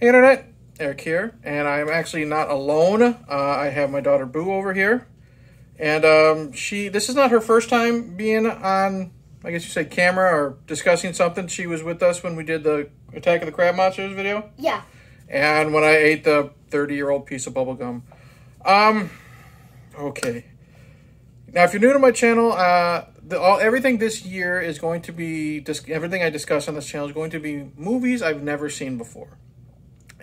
Hey Internet, Eric here, and I'm actually not alone. Uh, I have my daughter Boo over here, and um, she. This is not her first time being on. I guess you say camera or discussing something. She was with us when we did the Attack of the Crab Monsters video, Yeah. and when I ate the 30 year old piece of bubble gum. Um, okay. Now, if you're new to my channel, uh, the, all everything this year is going to be dis- everything I discuss on this channel is going to be movies I've never seen before,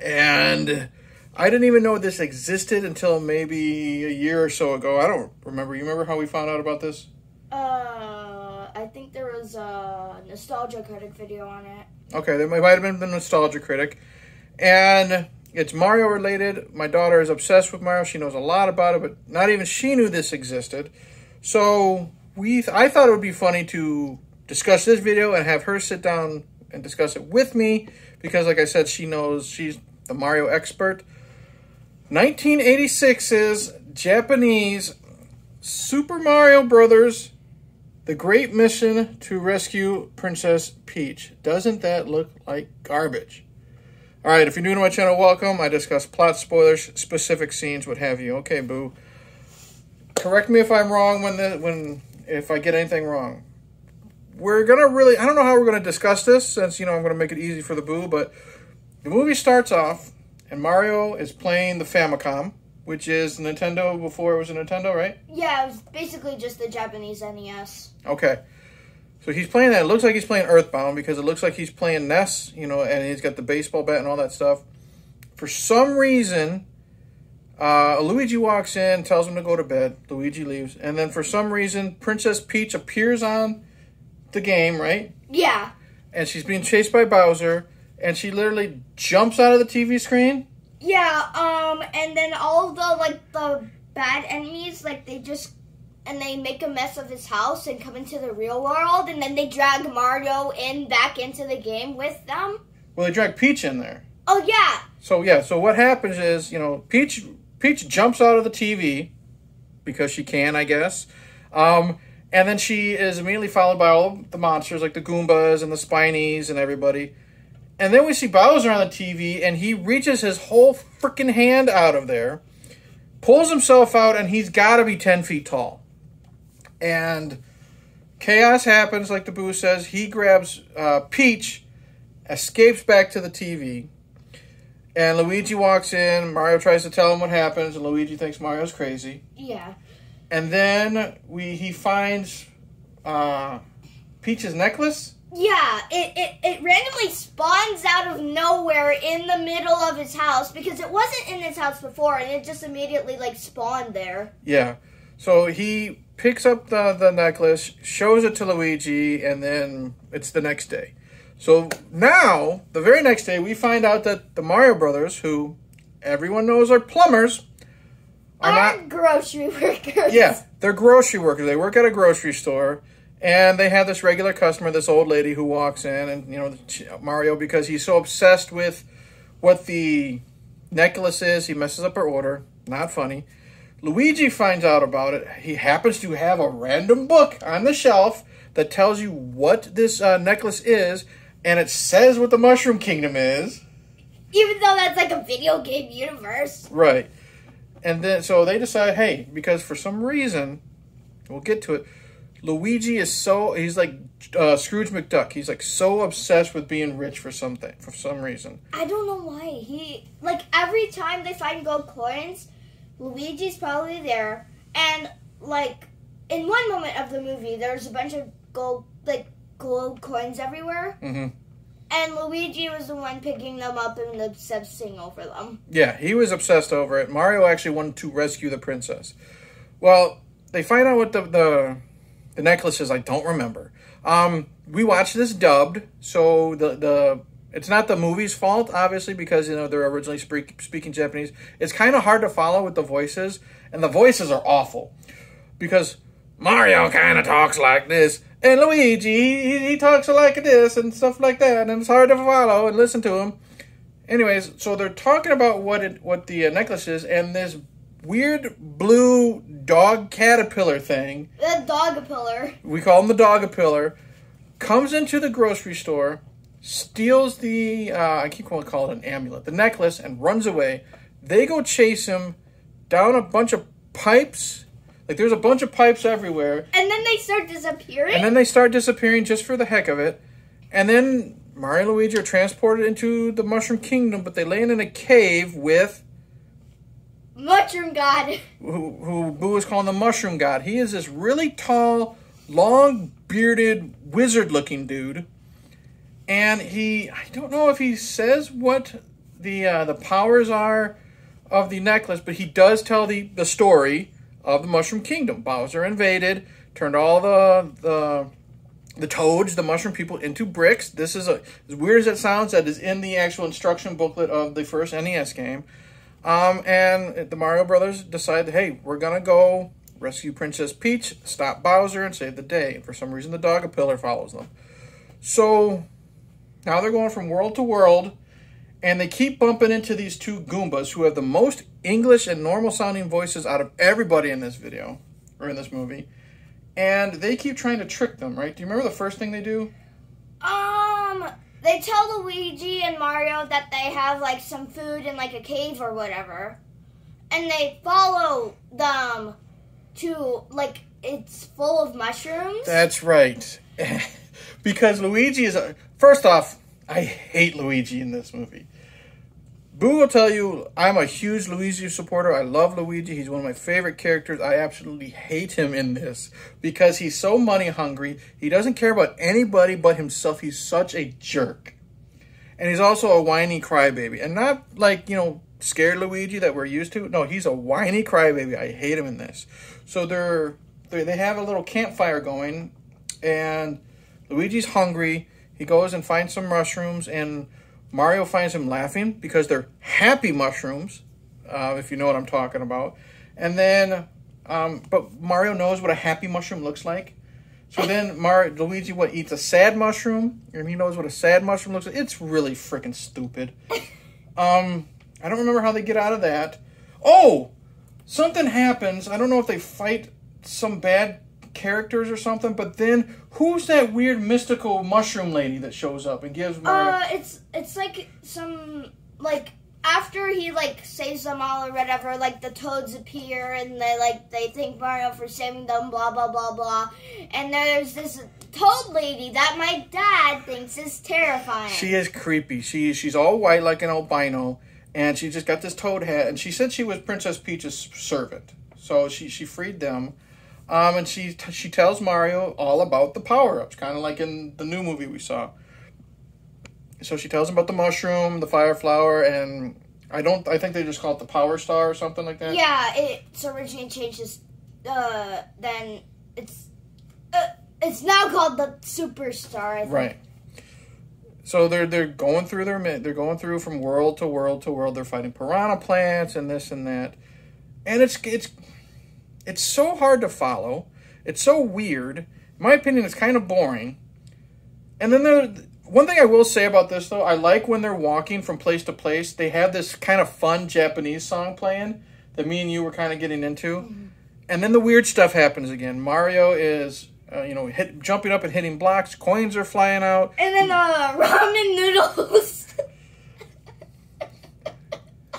and I didn't even know this existed until maybe a year or so ago. I don't remember. You remember how we found out about this? Uh, I think there was a nostalgia critic video on it. Okay, there might have been the nostalgia critic, and it's Mario related. My daughter is obsessed with Mario. She knows a lot about it, but not even she knew this existed. So we, I thought it would be funny to discuss this video and have her sit down and discuss it with me because, like I said, she knows she's the Mario expert. 1986's Japanese Super Mario Brothers the Great Mission to Rescue Princess Peach. Doesn't that look like garbage? All right, if you're new to my channel, welcome. I discuss plot spoilers, specific scenes, what have you. Okay, boo. Correct me if I'm wrong when the when if I get anything wrong. We're gonna really I don't know how we're gonna discuss this since you know I'm gonna make it easy for the boo, but the movie starts off and Mario is playing the Famicom, which is Nintendo before it was a Nintendo, right? Yeah, it was basically just the Japanese NES. Okay. So he's playing that. It looks like he's playing Earthbound because it looks like he's playing Ness, you know, and he's got the baseball bat and all that stuff. For some reason, uh, Luigi walks in, tells him to go to bed. Luigi leaves. And then for some reason, Princess Peach appears on the game, right? Yeah. And she's being chased by Bowser. And she literally jumps out of the TV screen. Yeah, um, and then all of the, like, the bad enemies, like, they just, and they make a mess of his house and come into the real world, and then they drag Mario in back into the game with them. Well, they drag Peach in there. Oh, yeah. So yeah, so what happens is, you know, Peach Peach jumps out of the TV because she can, I guess. Um, and then she is immediately followed by all the monsters like the Goombas and the Spinies and everybody. And then we see Bowser on the TV and he reaches his whole freaking hand out of there, pulls himself out, and he's got to be 10 feet tall. And chaos happens, like the boo says. He grabs uh, Peach, escapes back to the TV. And Luigi walks in. Mario tries to tell him what happens, and Luigi thinks Mario's crazy. Yeah. And then we he finds uh, Peach's necklace. Yeah, it, it, it randomly spawns out of nowhere in the middle of his house because it wasn't in his house before and it just immediately like spawned there. Yeah. So he picks up the, the necklace, shows it to Luigi, and then it's the next day. So now, the very next day, we find out that the Mario Brothers, who everyone knows are plumbers, are Our not. grocery workers. Yeah, they're grocery workers. They work at a grocery store, and they have this regular customer, this old lady who walks in, and you know Mario because he's so obsessed with what the necklace is, he messes up her order. Not funny. Luigi finds out about it. He happens to have a random book on the shelf that tells you what this uh, necklace is, and it says what the Mushroom Kingdom is. Even though that's like a video game universe. Right. And then so they decide, hey, because for some reason, we'll get to it. Luigi is so he's like uh, Scrooge McDuck. He's like so obsessed with being rich for something for some reason. I don't know why. He like every time they find gold coins, Luigi's probably there. And like in one moment of the movie there's a bunch of gold like gold coins everywhere. hmm And Luigi was the one picking them up and obsessing over them. Yeah, he was obsessed over it. Mario actually wanted to rescue the princess. Well, they find out what the the, the necklace is. I don't remember. Um, we watched this dubbed, so the the it's not the movie's fault, obviously, because you know they're originally speak, speaking Japanese. It's kind of hard to follow with the voices, and the voices are awful because Mario kind of talks like this, and Luigi he, he talks like this and stuff like that, and it's hard to follow and listen to him. Anyways, so they're talking about what it what the necklace is, and this weird blue dog caterpillar thing The dog pillar. we call him the dogapillar, comes into the grocery store, steals the uh, I keep calling it an amulet, the necklace, and runs away. They go chase him down a bunch of pipes. Like there's a bunch of pipes everywhere, And then they start disappearing. and then they start disappearing just for the heck of it. And then Mario and Luigi are transported into the Mushroom Kingdom, but they land in a cave with Mushroom God. who, who Boo is calling the Mushroom God. He is this really tall, long bearded, wizard looking dude. And he, I don't know if he says what the uh, the powers are of the necklace, but he does tell the, the story of the Mushroom Kingdom. Bowser invaded, turned all the the the toads, the mushroom people, into bricks. This is a, as weird as it sounds. That is in the actual instruction booklet of the first NES game. Um, and the Mario Brothers decide, hey, we're gonna go rescue Princess Peach, stop Bowser, and save the day. And for some reason, the dog pillar follows them. So now they're going from world to world, and they keep bumping into these two Goombas who have the most English and normal sounding voices out of everybody in this video or in this movie. And they keep trying to trick them, right? Do you remember the first thing they do? Um, they tell Luigi and Mario that they have like some food in like a cave or whatever, and they follow them to like it's full of mushrooms. That's right. because Luigi is a. First off, I hate Luigi in this movie. Boo will tell you I'm a huge Luigi supporter. I love Luigi. He's one of my favorite characters. I absolutely hate him in this because he's so money hungry. He doesn't care about anybody but himself. He's such a jerk. And he's also a whiny crybaby. And not like, you know, scared Luigi that we're used to. No, he's a whiny crybaby. I hate him in this. So they're, they they have a little campfire going and Luigi's hungry. He goes and finds some mushrooms and Mario finds him laughing because they're happy mushrooms, uh, if you know what I'm talking about. And then, um, but Mario knows what a happy mushroom looks like. So then Mar- Luigi what eats a sad mushroom, and he knows what a sad mushroom looks like. It's really freaking stupid. Um, I don't remember how they get out of that. Oh, something happens. I don't know if they fight some bad characters or something, but then who's that weird mystical mushroom lady that shows up and gives Mario? Uh, it's it's like some like after he like saves them all or whatever, like the toads appear and they like they thank Mario for saving them, blah blah blah blah. And there's this toad lady that my dad thinks is terrifying. She is creepy. She she's all white like an albino, and she just got this toad hat. And she said she was Princess Peach's servant, so she she freed them. Um, and she she tells Mario all about the power ups, kind of like in the new movie we saw. So she tells him about the mushroom, the fire flower, and I don't. I think they just call it the power star or something like that. yeah, it's originally changed as uh then it's uh, it's now called the superstar. I think. Right. So they're they're going through their they're going through from world to world to world. They're fighting piranha plants and this and that, and it's it's it's so hard to follow. It's so weird. In my opinion, it's kind of boring. And then there, one thing I will say about this though, I like when they're walking from place to place. They have this kind of fun Japanese song playing that me and you were kind of getting into, and then the weird stuff happens again. Mario is. Uh, you know, hit, jumping up and hitting blocks. Coins are flying out. And then uh ramen noodles.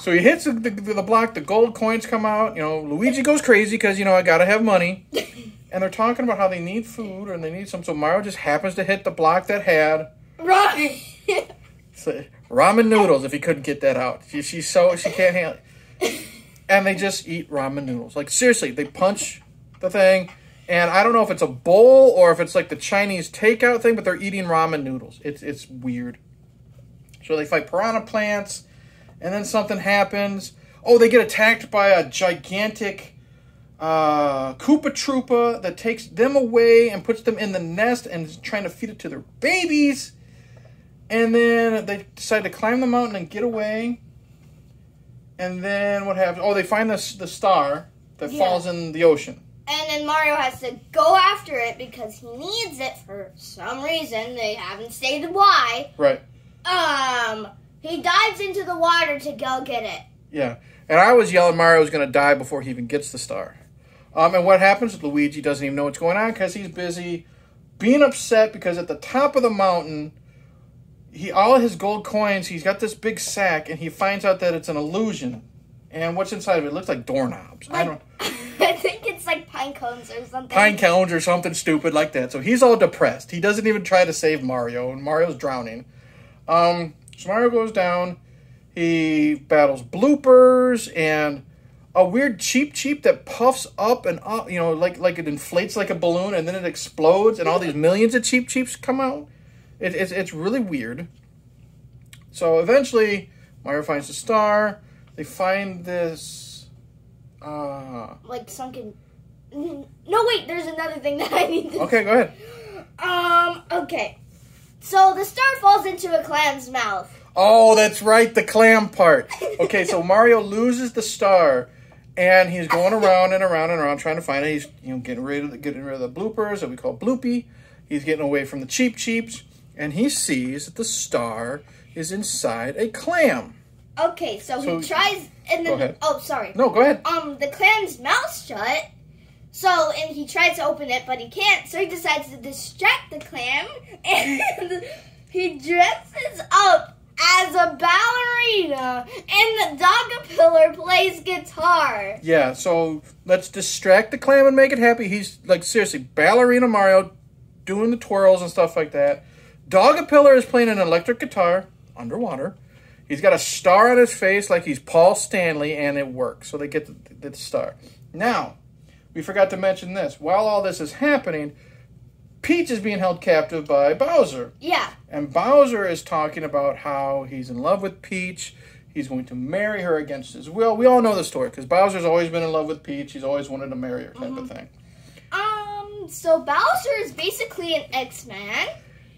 So he hits the, the, the block, the gold coins come out. You know, Luigi goes crazy because, you know, I gotta have money. And they're talking about how they need food and they need some. So Mario just happens to hit the block that had ramen. so, ramen noodles if he couldn't get that out. She, she's so, she can't handle it. And they just eat ramen noodles. Like, seriously, they punch the thing. And I don't know if it's a bowl or if it's like the Chinese takeout thing, but they're eating ramen noodles. It's, it's weird. So they fight piranha plants. And then something happens. Oh, they get attacked by a gigantic uh, Koopa Troopa that takes them away and puts them in the nest and is trying to feed it to their babies. And then they decide to climb the mountain and get away. And then what happens? Oh, they find the, the star that Yeah. falls in the ocean. And then Mario has to go after it because he needs it for some reason. They haven't stated why. Right. Um, he dives into the water to go get it. Yeah. And I was yelling Mario's going to die before he even gets the star. Um, and what happens? Luigi doesn't even know what's going on because he's busy being upset because at the top of the mountain, he all his gold coins. He's got this big sack, and he finds out that it's an illusion. And what's inside of it, it looks like doorknobs. I don't I think it's like pine cones or something. pine cones or something stupid like that. So he's all depressed. He doesn't even try to save Mario, and Mario's drowning. Um, so Mario goes down. He battles bloopers and a weird Cheep Cheep that puffs up and up. You know, like like it inflates like a balloon and then it explodes, and all these millions of Cheep Cheeps come out. It, it's it's really weird. So eventually, Mario finds the star. They find this. Uh, Like sunken. No, wait. There's another thing that I need to. okay, go ahead. Um. Okay. So the star falls into a clam's mouth. Oh, that's right, the clam part. Okay, so Mario loses the star, and he's going around and around and around trying to find it. He's you know getting rid of the, getting rid of the bloopers that we call bloopy. He's getting away from the Cheep Cheeps, and he sees that the star is inside a clam. Okay. So, So- he tries and then. Oh, sorry. No, go ahead. Um. The clam's mouth shut. So and he tries to open it, but he can't. So he decides to distract the clam, and he dresses up as a ballerina, and the Dogapillar plays guitar. Yeah, so let's distract the clam and make it happy. He's like seriously ballerina Mario, doing the twirls and stuff like that. Dogapillar is playing an electric guitar underwater. He's got a star on his face like he's Paul Stanley, and it works. So they get the, the star. Now, we forgot to mention this. While all this is happening, Peach is being held captive by Bowser. Yeah. And Bowser is talking about how he's in love with Peach. He's going to marry her against his will. We all know the story because Bowser's always been in love with Peach. He's always wanted to marry her, type of thing. Um. So Bowser is basically an X-Man.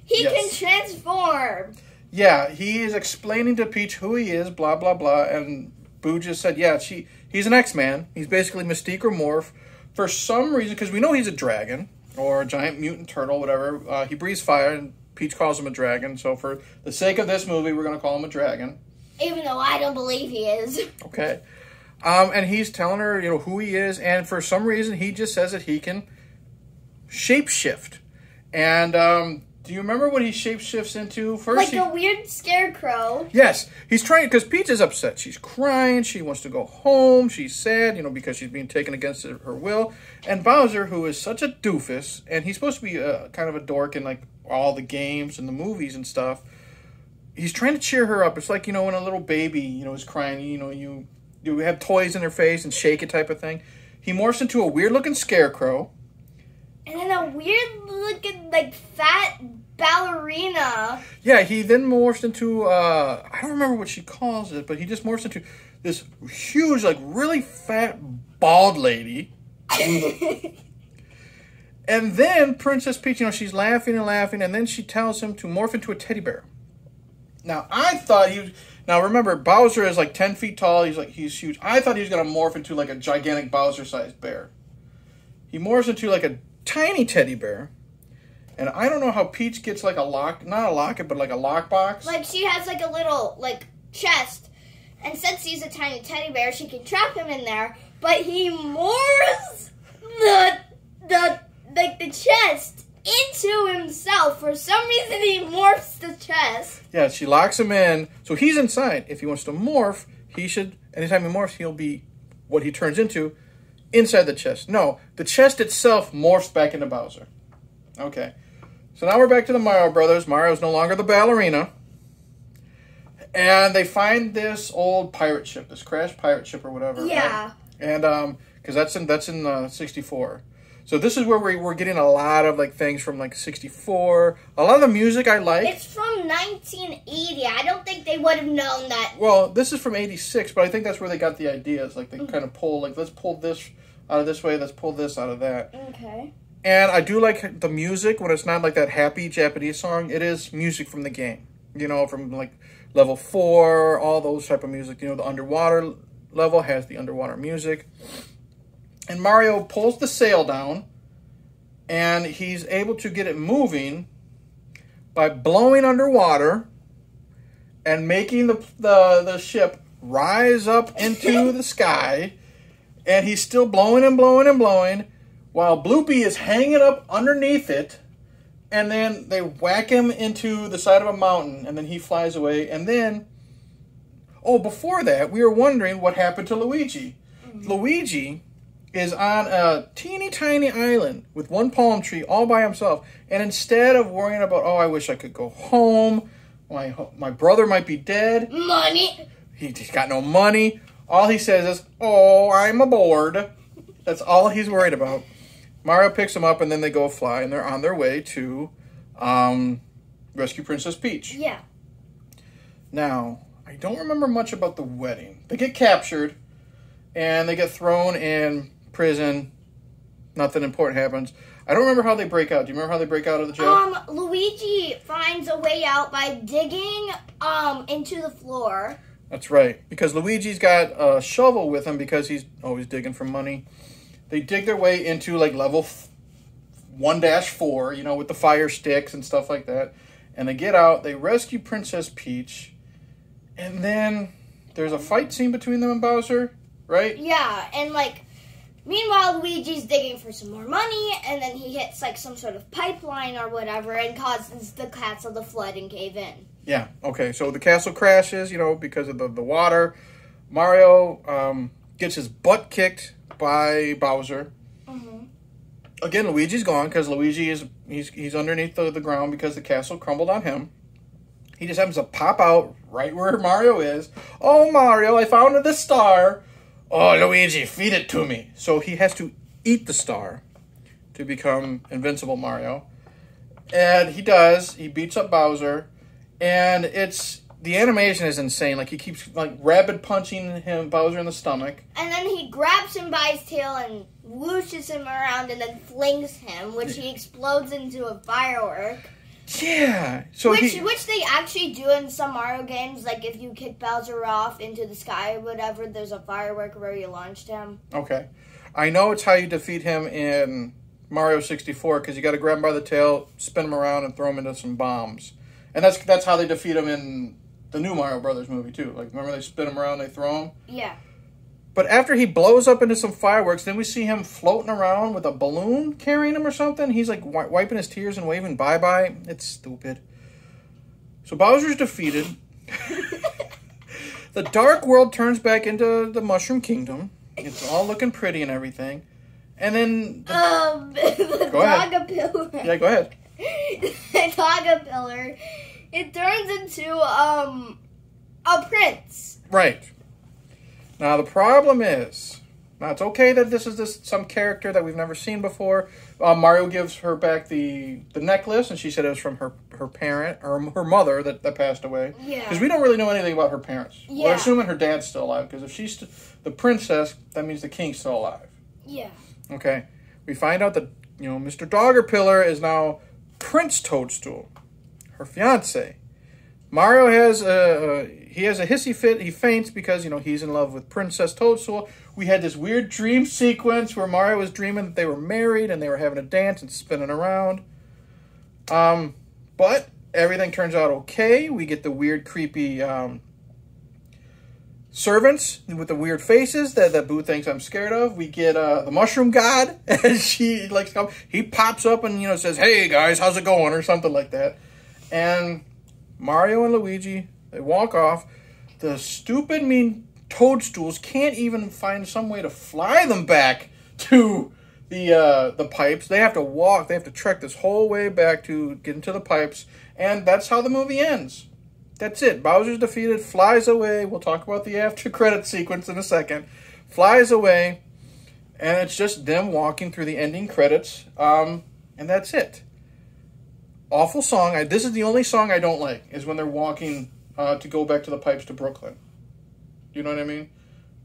He Yes. can transform. Yeah, he is explaining to Peach who he is, blah blah blah, and Boo just said, "Yeah, she he's an X-Man. He's basically Mystique or Morph for some reason because we know he's a dragon or a giant mutant turtle, whatever. Uh, he breathes fire, and Peach calls him a dragon. So for the sake of this movie, we're gonna call him a dragon." Even though I don't believe he is. Okay. Um, and he's telling her, you know, who he is, and for some reason, he just says that he can shapeshift. And um, do you remember what he shapeshifts into first? Like he- a weird scarecrow. yes, he's trying because Peach is upset. She's crying. She wants to go home. She's sad, you know, because she's being taken against her will. And Bowser, who is such a doofus, and he's supposed to be a, kind of a dork in like all the games and the movies and stuff. He's trying to cheer her up. It's like you know when a little baby, you know, is crying. You know, you you have toys in her face and shake it type of thing. He morphs into a weird looking scarecrow. And then a weird looking, like, fat ballerina. Yeah, he then morphs into uh I don't remember what she calls it, but he just morphs into this huge, like really fat bald lady. And then Princess Peach, you know, she's laughing and laughing, and then she tells him to morph into a teddy bear. Now I thought he was now remember Bowser is like ten feet tall, he's like he's huge. I thought he was gonna morph into like a gigantic Bowser sized bear. He morphs into like a tiny teddy bear. And I don't know how Peach gets like a lock not a locket, but like a lockbox. like, she has, like, a little, like, chest. And since he's a tiny teddy bear, she can trap him in there. But he morphs the, the, like, the chest into himself. For some reason, he morphs the chest. Yeah, she locks him in. So he's inside. If he wants to morph, he should, anytime he morphs, he'll be what he turns into inside the chest. No, the chest itself morphs back into Bowser. Okay. So now we're back to the Mario Brothers. Mario's no longer the ballerina. And they find this old pirate ship, this crashed pirate ship or whatever. right? Yeah. And um, because that's in that's in uh, '64. So this is where we, we're getting a lot of like things from like '64. A lot of the music I like. It's from 1980. I don't think they would have known that. Well, this is from '86, but I think that's where they got the ideas. Like they mm-hmm. kind of pull, like let's pull this out of this way, let's pull this out of that. Okay. And I do like the music when it's not like that happy Japanese song. It is music from the game. You know, from like level four, all those type of music. You know, the underwater level has the underwater music. And Mario pulls the sail down, and he's able to get it moving by blowing underwater and making the the, the ship rise up into the sky. And he's still blowing and blowing and blowing while Bloopy is hanging up underneath it, and then they whack him into the side of a mountain, and then he flies away. And then, oh, before that, we were wondering what happened to Luigi. Mm-hmm. Luigi is on a teeny tiny island with one palm tree all by himself, and instead of worrying about, oh, I wish I could go home, my my brother might be dead, Money. he, he's got no money. All he says is, "Oh, I'm aboard." That's all he's worried about. Mario picks him up, and then they go fly, and they're on their way to um, rescue Princess Peach. Yeah. Now, I don't remember much about the wedding. They get captured, and they get thrown in prison. Nothing important happens. I don't remember how they break out. Do you remember how they break out of the jail? Um, Luigi finds a way out by digging um into the floor. That's right. Because Luigi's got a shovel with him because he's always digging for money. They dig their way into like level f- 1 4, you know, with the fire sticks and stuff like that. And they get out, they rescue Princess Peach. And then there's a fight scene between them and Bowser, right? Yeah, and like meanwhile Luigi's digging for some more money and then he hits like some sort of pipeline or whatever and causes the castle to flood and cave in. Yeah, okay. So the castle crashes, you know, because of the, the water. Mario um, gets his butt kicked by Bowser. Again, Luigi's gone because Luigi is he's he's underneath the, the ground because the castle crumbled on him. He just happens to pop out right where Mario is. Oh, Mario, I found the star. Oh, Luigi, feed it to me. So he has to eat the star to become invincible Mario. And he does. He beats up Bowser. And it's the animation is insane. Like he keeps like rapid punching him Bowser in the stomach. And then he grabs him by his tail and whooshes him around and then flings him, which he explodes into a firework. Yeah. So which he which they actually do in some Mario games. Like if you kick Bowser off into the sky or whatever, there's a firework where you launched him. Okay. I know it's how you defeat him in Mario 64 because you got to grab him by the tail, spin him around, and throw him into some bombs. And that's that's how they defeat him in the new Mario Brothers movie too. Like remember they spin him around, they throw him. Yeah. But after he blows up into some fireworks, then we see him floating around with a balloon carrying him or something. He's like wi- wiping his tears and waving bye bye. It's stupid. So Bowser's defeated. the Dark World turns back into the Mushroom Kingdom. It's all looking pretty and everything. And then, the- Um, the Go ahead. Dogapillar. yeah, go ahead. the Dogapillar. It turns into um a prince. Right. Now the problem is, now it's okay that this is this some character that we've never seen before. Uh, Mario gives her back the the necklace, and she said it was from her her parent or her mother that, that passed away. Yeah. Because we don't really know anything about her parents. Yeah. We're assuming her dad's still alive. Because if she's st- the princess, that means the king's still alive. Yeah. Okay. We find out that you know Mr. Dogapillar is now Prince Toadstool, her fiance. Mario has a he has a hissy fit. He faints because you know he's in love with Princess Toadstool. We had this weird dream sequence where Mario was dreaming that they were married and they were having a dance and spinning around. Um, but everything turns out okay. We get the weird, creepy um, servants with the weird faces that, that Boo thinks I'm scared of. We get uh, the Mushroom God, as she likes to come. He pops up and you know says, "Hey guys, how's it going?" or something like that. And Mario and Luigi they walk off. The stupid mean toadstools can't even find some way to fly them back to the uh, the pipes. They have to walk. They have to trek this whole way back to get into the pipes, and that's how the movie ends. That's it. Bowser's defeated, flies away. We'll talk about the after credit sequence in a second. Flies away, and it's just them walking through the ending credits, um, and that's it. Awful song. I, this is the only song I don't like. Is when they're walking uh, to go back to the pipes to Brooklyn. You know what I mean?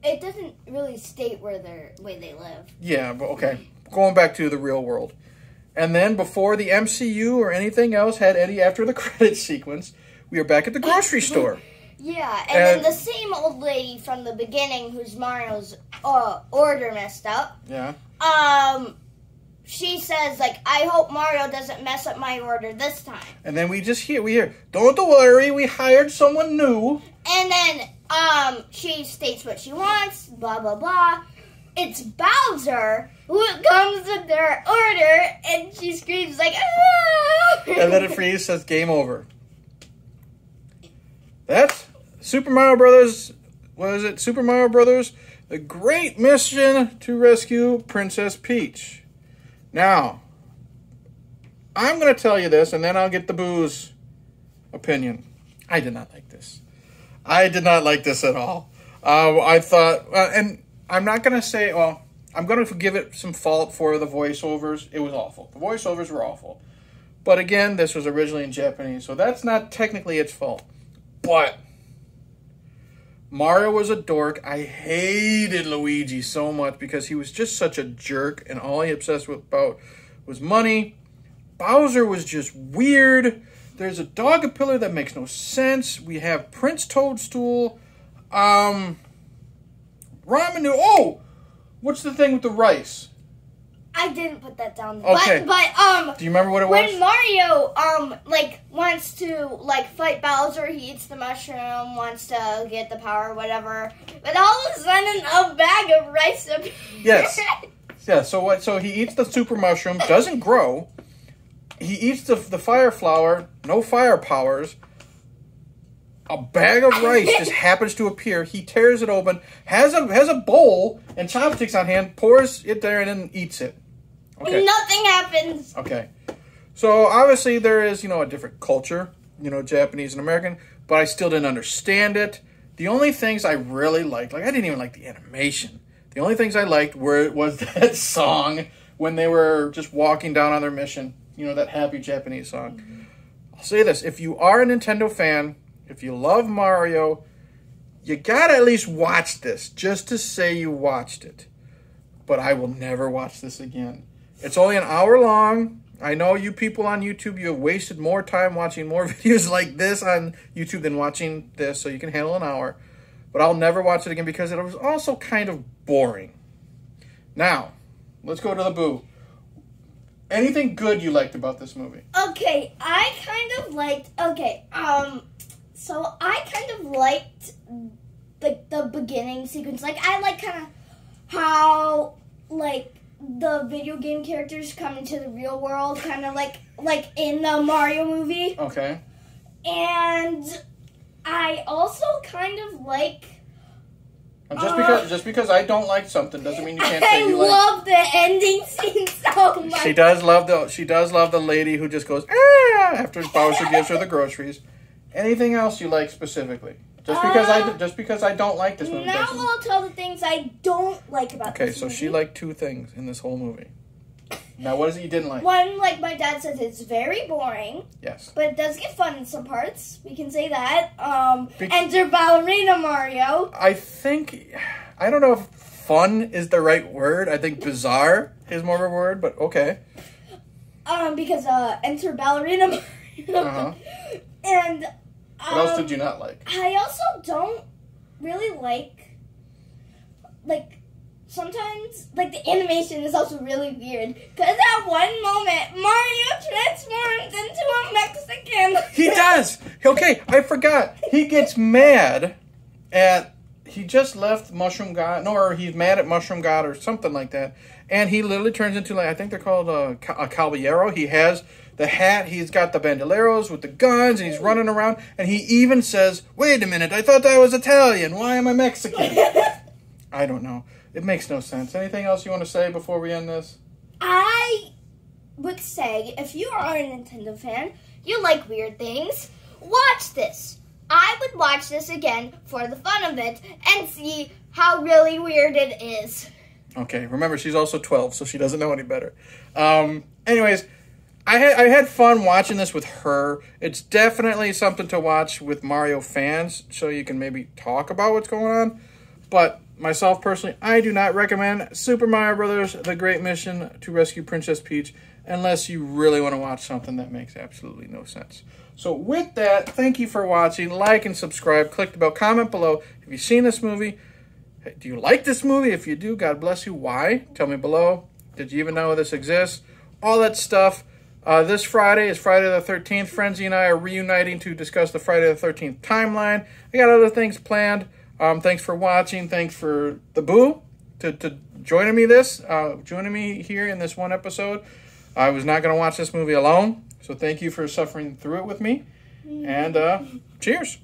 It doesn't really state where they're where they live. Yeah, but okay. Going back to the real world. And then before the MCU or anything else had any after the credit sequence, we are back at the grocery store. Yeah, and, And- then the same old lady from the beginning whose Mario's uh, order messed up. Yeah. Um, she says like, "I hope Mario doesn't mess up my order this time." And then we just hear we hear, Don't worry, we hired someone new. And then um, she states what she wants. Blah blah blah. it's Bowser who comes with their order, and she screams like, ah! and then it freezes, says game over. That's Super Mario Brothers. What is it? Super Mario Brothers: The Great Mission to Rescue Princess Peach. Now, I'm going to tell you this, and then I'll get the Boo's opinion. I did not like this. I did not like this at all. Uh, I thought, uh, and I'm not going to say, well, I'm going to give it some fault for the voiceovers. It was awful. The voiceovers were awful. But again, this was originally in Japanese, so that's not technically its fault. But Mario was a dork. I hated Luigi so much because he was just such a jerk, and all he obsessed with about was money. Bowser was just weird. There's a dog a pillar that makes no sense. We have Prince Toadstool. Um, ramen noodle. Oh, what's the thing with the rice? I didn't put that down. Okay. But, but um, Do you remember what it when was? When Mario um like wants to like fight Bowser, he eats the mushroom, wants to get the power, whatever. But all of a sudden, a bag of rice appears. Yes. Yeah, so what? So he eats the super mushroom, doesn't grow. He eats the the fire flower, no fire powers. A bag of rice just happens to appear. He tears it open, has a has a bowl and chopsticks on hand, pours it there, and then eats it. Okay. Nothing happens. Okay. So obviously there is, you know, a different culture, you know, Japanese and American, but I still didn't understand it. The only things I really liked, like I didn't even like the animation. The only things I liked were was that song when they were just walking down on their mission, you know, that happy Japanese song. Mm-hmm. I'll say this, if you are a Nintendo fan, if you love Mario, you got to at least watch this just to say you watched it. But I will never watch this again. It's only an hour long. I know you people on YouTube, you have wasted more time watching more videos like this on YouTube than watching this, so you can handle an hour. But I'll never watch it again because it was also kind of boring. Now, let's go to the boo. Anything good you liked about this movie? Okay, I kind of liked. Okay, um, so I kind of liked like the beginning sequence. Like I like kind of how like the video game characters come into the real world, kind of like like in the Mario movie. Okay. And I also kind of like. And just Uh, because just because I don't like something doesn't mean you can't say I you like. love the ending scene so much. She does love the she does love the lady who just goes ah after Bowser gives her the groceries. Anything else you like specifically? Just because I Uh, just because I don't like this movie. Now doesn't- I'll tell the things I don't like about Okay, so movie. she liked two things in this whole movie. Now, what is it you didn't like? One, like my dad says, it's very boring, Yes. but it does get fun in some parts. We can say that. Um, Be- enter ballerina Mario. I think I don't know if fun is the right word. I think bizarre is more of a word, but okay. Um, because uh, enter ballerina Mario. Uh-huh. And What else um, did you not like? I also don't really like, like, sometimes, like, the animation is also really weird. Because at one moment, Mario transforms into a Mexican. He does. Okay, I forgot. He gets mad at he just left Mushroom God, no, or he's mad at Mushroom God or something like that, and he literally turns into like I think they're called a, ca- a caballero. He has the hat, he's got the bandoleros with the guns, and he's running around, and he even says, "Wait a minute, I thought I was Italian. Why am I Mexican?" I don't know. It makes no sense. Anything else you want to say before we end this? I would say if you are a Nintendo fan, you like weird things, watch this. I would watch this again for the fun of it and see how really weird it is. Okay, remember she's also 12, so she doesn't know any better. Um, anyways, I had I had fun watching this with her. It's definitely something to watch with Mario fans, so you can maybe talk about what's going on. But myself personally, I do not recommend Super Mario Brothers: The Great Mission to Rescue Princess Peach unless you really want to watch something that makes absolutely no sense. So with that, thank you for watching. Like and subscribe. Click the bell. Comment below. Have you seen this movie? Do you like this movie? If you do, God bless you. Why? Tell me below. Did you even know this exists? All that stuff. Uh, this Friday is Friday the 13th. Frenzy and I are reuniting to discuss the Friday the 13th timeline. I got other things planned. Um, thanks for watching. Thanks for the boo. to, to joining me this, uh, joining me here in this one episode. I was not going to watch this movie alone, so thank you for suffering through it with me. And uh, cheers.